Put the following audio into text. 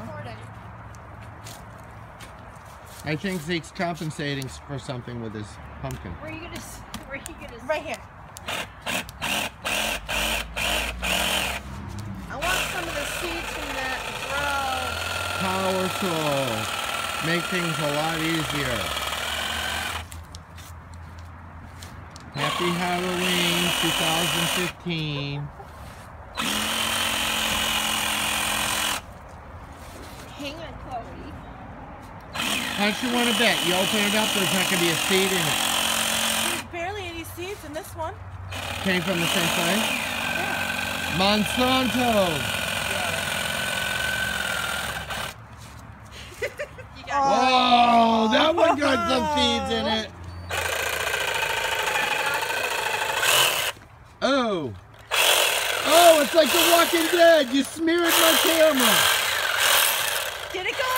recording. I think Zeke's compensating for something with his pumpkin. Where are you gonna? Where are you gonna? Right here. I want some of the seeds from that grow. Power tool. Make things a lot easier. Happy Halloween 2015. Chloe. How much you want to bet? You open it up, there's not going to be a seed in it. There's barely any seeds in this one. Came from the same place? Monsanto! Oh, that one got some seeds in it. Oh. Oh, it's like The Walking Dead. You smeared my camera. Get it going.